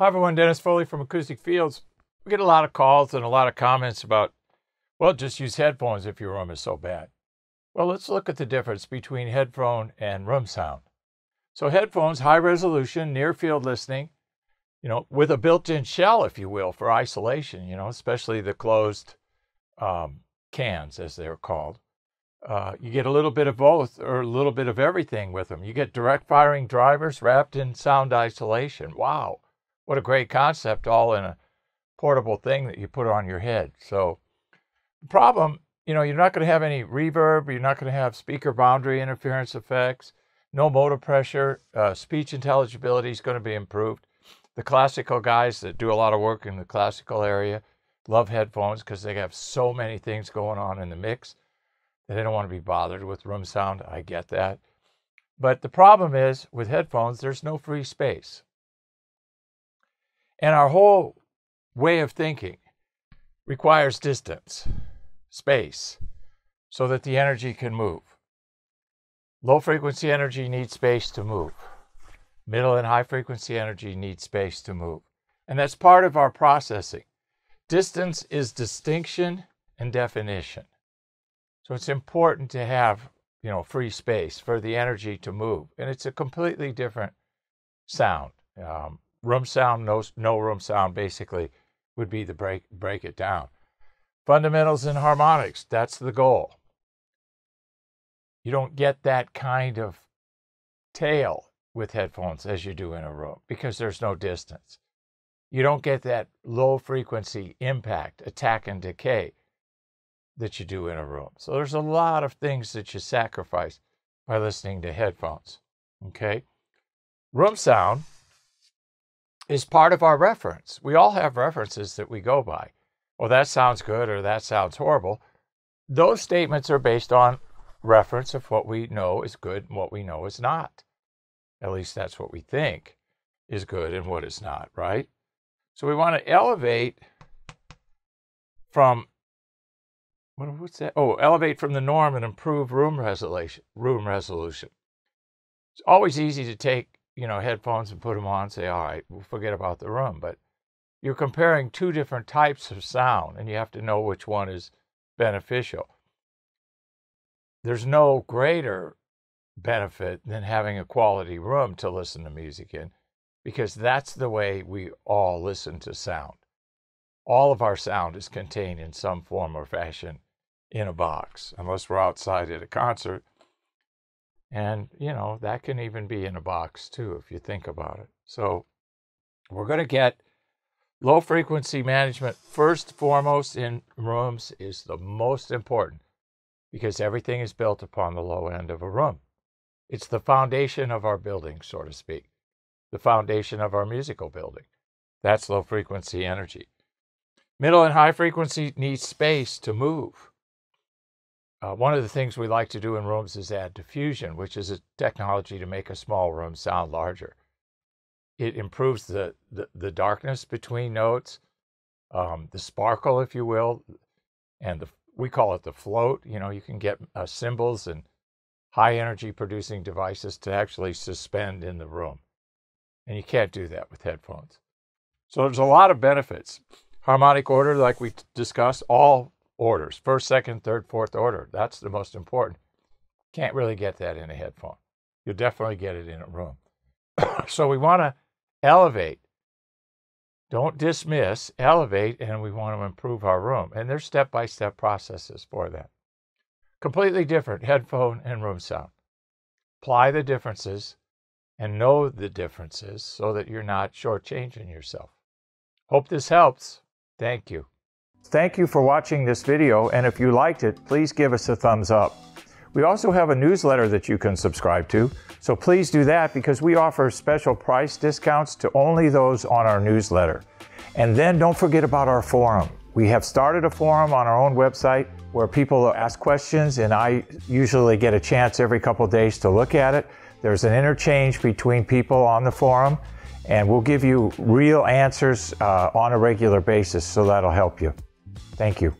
Hi, everyone. Dennis Foley from Acoustic Fields. We get a lot of calls and a lot of comments about, well, just use headphones if your room is so bad. Well, let's look at the difference between headphone and room sound. So, headphones, high resolution, near field listening, you know, with a built in shell, if you will, for isolation, you know, especially the closed um, cans, as they're called. Uh, you get a little bit of both or a little bit of everything with them. You get direct firing drivers wrapped in sound isolation. Wow what a great concept, all in a portable thing that you put on your head. So, the problem, you know, you're not going to have any reverb, you're not going to have speaker boundary interference effects, no motor pressure, uh, speech intelligibility is going to be improved. The classical guys that do a lot of work in the classical area love headphones because they have so many things going on in the mix that they don't want to be bothered with room sound. I get that. But the problem is with headphones, there's no free space. And our whole way of thinking requires distance, space, so that the energy can move. Low frequency energy needs space to move. Middle and high frequency energy need space to move. And that's part of our processing. Distance is distinction and definition. So it's important to have, you know, free space for the energy to move. And it's a completely different sound. Um, room sound, no, no room sound, basically, would be the break, break it down. Fundamentals and harmonics, that's the goal. You don't get that kind of tail with headphones as you do in a room because there's no distance. You don't get that low frequency impact, attack, and decay that you do in a room. So there's a lot of things that you sacrifice by listening to headphones. Okay? Room sound is part of our reference. We all have references that we go by. Well, that sounds good or that sounds horrible. Those statements are based on reference of what we know is good and what we know is not. At least that's what we think is good and what is not, right? So we want to elevate from what's that? Oh, elevate from the norm and improve room resolution. Room resolution. It's always easy to take you know, headphones and put them on, and say, all right, we'll forget about the room. But you're comparing two different types of sound, and you have to know which one is beneficial. There's no greater benefit than having a quality room to listen to music in, because that's the way we all listen to sound. All of our sound is contained in some form or fashion in a box, unless we're outside at a concert and, you know, that can even be in a box too, if you think about it. So we're going to get low frequency management first foremost in rooms is the most important because everything is built upon the low end of a room. It's the foundation of our building, so to speak, the foundation of our musical building. That's low frequency energy. Middle and high frequency need space to move. Uh, one of the things we like to do in rooms is add diffusion, which is a technology to make a small room sound larger. It improves the, the, the darkness between notes, um, the sparkle, if you will, and the, we call it the float. You know, you can get uh, cymbals and high energy producing devices to actually suspend in the room. And you can't do that with headphones. So there's a lot of benefits. Harmonic order, like we discussed, all orders first, second, third, fourth order. That's the most important. Can't really get that in a headphone. You'll definitely get it in a room. so we want to elevate. Don't dismiss, elevate, and we want to improve our room. And there's step by step processes for that. Completely different headphone and room sound. Apply the differences and know the differences so that you're not shortchanging yourself. Hope this helps. Thank you. Thank you for watching this video, and if you liked it, please give us a thumbs up. We also have a newsletter that you can subscribe to, so please do that because we offer special price discounts to only those on our newsletter. And then don't forget about our forum. We have started a forum on our own website where people ask questions, and I usually get a chance every couple days to look at it. There's an interchange between people on the forum, and we'll give you real answers uh, on a regular basis, so that'll help you. Thank you.